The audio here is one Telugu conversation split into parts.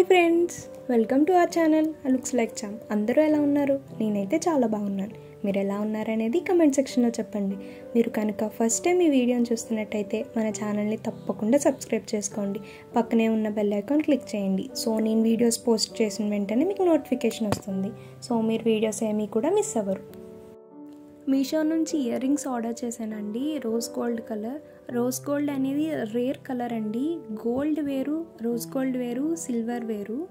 Hi friends welcome to our channel looks like చామ్. అందరూ ఎలా ఉన్నారు? నేనైతే చాలా బాగున్నాను. మీరు ఎలా ఉన్నారనేది కమెంట్ సెక్షన్లో చెప్పండి. మీరు కనుక ఫస్ట్ టైం ఈ వీడియోని చూస్తున్నట్టయితే మన ఛానల్ని తప్పకుండా సబ్స్క్రైబ్ చేసుకోండి. పక్కనే ఉన్న బెల్ ఐకాన్ క్లిక్ చేయండి. సో నేను వీడియోస్ పోస్ట్ చేసిన వెంటనే మీకు నోటిఫికేషన్ వస్తుంది. సో మీరు వీడియోస్ ఏమీ కూడా మిస్ అవ్వరు. మీషో నుంచి ఇయర్ రింగ్స్ ఆర్డర్ చేశానండి. Rose gold colour. Rose gold అనేది రేర్ కలర్ అండి. గోల్డ్ వేరు రోజ్ గోల్డ్ వేరు సిల్వర్ వేరు.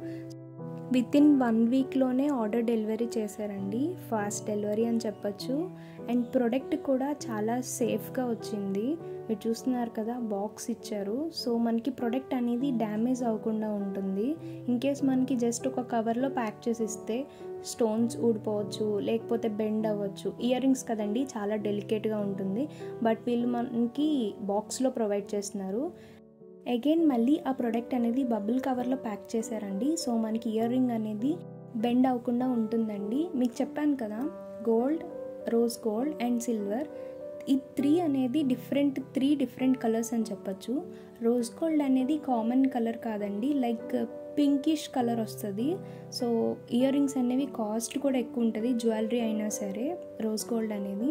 విత్ ఇన్ వన్ వీక్లోనే ఆర్డర్ డెలివరీ చేశారండి. ఫాస్ట్ డెలివరీ అని చెప్పచ్చు. అండ్ ప్రోడక్ట్ కూడా చాలా సేఫ్గా వచ్చింది. మీరు చూస్తున్నారు కదా బాక్స్ ఇచ్చారు. సో మనకి ప్రోడక్ట్ అనేది డ్యామేజ్ అవ్వకుండా ఉంటుంది. ఇన్ కేస్ మనకి జస్ట్ ఒక కవర్లో ప్యాక్ చేసి ఇస్తే స్టోన్స్ ఊడిపోవచ్చు లేకపోతే బెండ్ అవ్వచ్చు. ఇయర్ రింగ్స్ కదండి చాలా డెలికేట్గా ఉంటుంది. బట్ వీళ్ళు మనకి బాక్స్లో ప్రొవైడ్ చేస్తున్నారు. అగైన్ మళ్ళీ ఆ ప్రోడక్ట్ అనేది బబుల్ కవర్లో ప్యాక్ చేశారండి. సో మనకి ఇయర్ రింగ్ అనేది బెండ్ అవ్వకుండా ఉంటుందండి. మీకు చెప్పాను కదా gold rose gold and silver ఈ త్రీ అనేది డిఫరెంట్ త్రీ డిఫరెంట్ కలర్స్ అని చెప్పచ్చు. రోజ్ గోల్డ్ అనేది కామన్ కలర్ కాదండి. లైక్ పింకిష్ కలర్ వస్తుంది. సో ఇయర్ రింగ్స్ అనేవి కాస్ట్ కూడా ఎక్కువ ఉంటుంది. జ్యువెలరీ అయినా సరే రోజ్ గోల్డ్ అనేది.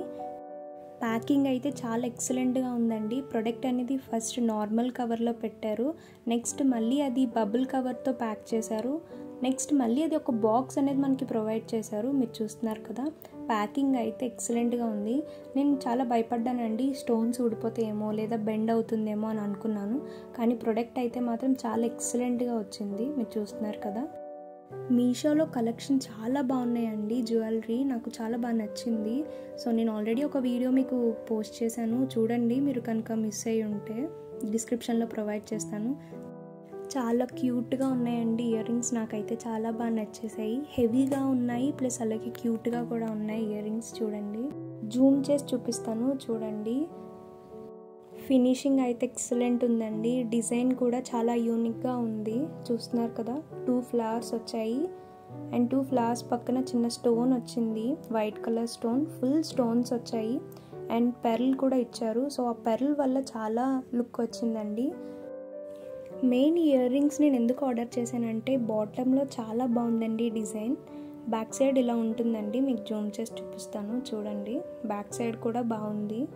ప్యాకింగ్ అయితే చాలా ఎక్సలెంట్గా ఉందండి. ప్రొడక్ట్ అనేది ఫస్ట్ నార్మల్ కవర్లో పెట్టారు. నెక్స్ట్ మళ్ళీ అది బబుల్ కవర్తో ప్యాక్ చేశారు. నెక్స్ట్ మళ్ళీ అది ఒక బాక్స్ అనేది మనకి ప్రొవైడ్ చేశారు. మీరు చూస్తున్నారు కదా ప్యాకింగ్ అయితే ఎక్సలెంట్గా ఉంది. నేను చాలా భయపడ్డానండి. స్టోన్స్ ఊడిపోతాయేమో లేదా బెండ్ అవుతుందేమో అని అనుకున్నాను. కానీ ప్రొడక్ట్ అయితే మాత్రం చాలా ఎక్సలెంట్గా వచ్చింది. మీరు చూస్తున్నారు కదా. మీషోలో కలెక్షన్ చాలా బాగున్నాయండి జ్యువెలరీ నాకు చాలా బాగా నచ్చింది. సో నేను ఆల్రెడీ ఒక వీడియో మీకు పోస్ట్ చేశాను. చూడండి మీరు కనుక మిస్ అయ్యి ఉంటే డిస్క్రిప్షన్లో ప్రొవైడ్ చేస్తాను. చాలా క్యూట్గా ఉన్నాయండి ఇయర్ రింగ్స్ నాకైతే చాలా బాగా నచ్చేసాయి. హెవీగా ఉన్నాయి ప్లస్ అలాగే క్యూట్గా కూడా ఉన్నాయి ఇయర్ రింగ్స్ చూడండి. జూమ్ చేసి చూపిస్తాను చూడండి. ఫినిషింగ్ అయితే ఎక్సలెంట్ ఉందండి. డిజైన్ కూడా చాలా యూనిక్గా ఉంది. చూస్తున్నారు కదా టూ ఫ్లవర్స్ వచ్చాయి. అండ్ టూ ఫ్లవర్స్ పక్కన చిన్న స్టోన్ వచ్చింది. White colour stone full stones వచ్చాయి. అండ్ పెర్ల్ కూడా ఇచ్చారు. సో ఆ పెర్ల్ వల్ల చాలా లుక్ వచ్చిందండి. మెయిన్ ఇయర్ రింగ్స్ నేను ఎందుకు ఆర్డర్ చేశానంటే బాటంలో చాలా బాగుందండి డిజైన్. బ్యాక్ సైడ్ ఇలా ఉంటుందండి. మీకు జూమ్ చేసి చూపిస్తాను. చూడండి. బ్యాక్ సైడ్ కూడా బాగుంది.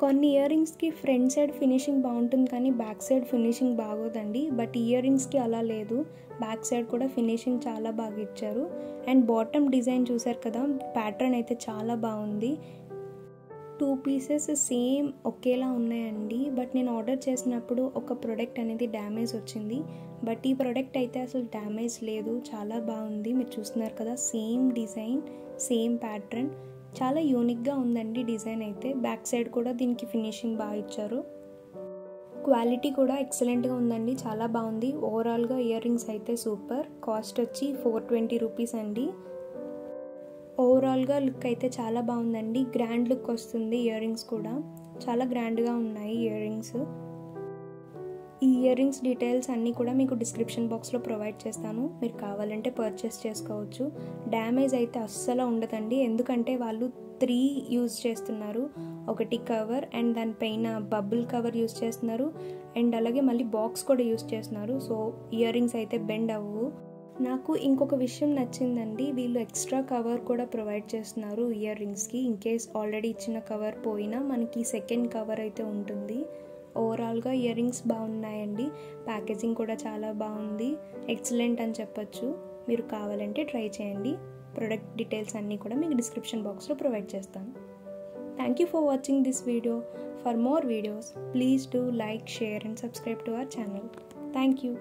కొన్ని ఇయర్ రింగ్స్కి ఫ్రంట్ సైడ్ ఫినిషింగ్ బాగుంటుంది కానీ బ్యాక్ సైడ్ ఫినిషింగ్ బాగోదండి. బట్ ఇయర్ రింగ్స్కి అలా లేదు. బ్యాక్ సైడ్ కూడా ఫినిషింగ్ చాలా బాగా ఇచ్చారు. అండ్ బాటమ్ డిజైన్ చూసారు కదా ప్యాటర్న్ అయితే చాలా బాగుంది. టూ పీసెస్ సేమ్ ఒకేలా ఉన్నాయండి. బట్ నేను ఆర్డర్ చేసినప్పుడు ఒక ప్రోడక్ట్ అనేది డ్యామేజ్ వచ్చింది. బట్ ఈ ప్రోడక్ట్ అయితే అసలు డ్యామేజ్ లేదు. చాలా బాగుంది. మీరు చూస్తున్నారు కదా సేమ్ డిజైన్ సేమ్ ప్యాటర్న్ చాలా యూనిక్గా ఉందండి డిజైన్ అయితే. బ్యాక్ సైడ్ కూడా దీనికి ఫినిషింగ్ బాగా ఇచ్చారు. క్వాలిటీ కూడా ఎక్సలెంట్గా ఉందండి చాలా బాగుంది. ఓవరాల్గా ఇయర్ రింగ్స్ అయితే సూపర్. కాస్ట్ వచ్చి ఫోర్ ట్వంటీ రూపీస్ అండి. ఓవరాల్గా లుక్ అయితే చాలా బాగుందండి. గ్రాండ్ లుక్ వస్తుంది ఇయర్ రింగ్స్ కూడా. చాలా గ్రాండ్గా ఉన్నాయి ఇయర్ రింగ్స్. ఈ ఇయర్ రింగ్స్ డీటెయిల్స్ అన్నీ కూడా మీకు డిస్క్రిప్షన్ బాక్స్లో ప్రొవైడ్ చేస్తాను. మీరు కావాలంటే పర్చేస్ చేసుకోవచ్చు. డ్యామేజ్ అయితే అస్సలు ఉండదండి. ఎందుకంటే వాళ్ళు త్రీ యూజ్ చేస్తున్నారు. ఒకటి కవర్ అండ్ దానిపైన బబుల్ కవర్ యూజ్ చేస్తున్నారు. అండ్ అలాగే మళ్ళీ బాక్స్ కూడా యూజ్ చేస్తున్నారు. సో ఇయర్ రింగ్స్ అయితే బెండ్ అవ్వవు నాకు ఇంకొక విషయం నచ్చిందండి. వీళ్ళు ఎక్స్ట్రా కవర్ కూడా ప్రొవైడ్ చేస్తున్నారు ఇయర్ రింగ్స్కి. ఇన్ కేస్ ఆల్రెడీ ఇచ్చిన కవర్ పోయినా మనకి సెకండ్ కవర్ అయితే ఉంటుంది. ఓవరాల్గా ఇయర్ రింగ్స్ బాగున్నాయండి. ప్యాకేజింగ్ కూడా చాలా బాగుంది. ఎక్సలెంట్ అని చెప్పొచ్చు. మీరు కావాలంటే ట్రై చేయండి. ప్రొడక్ట్ డీటెయిల్స్ అన్నీ కూడా మీకు డిస్క్రిప్షన్ బాక్స్లో ప్రొవైడ్ చేస్తాను. Thank you for watching this video for more videos please do like share and subscribe to our channel thank you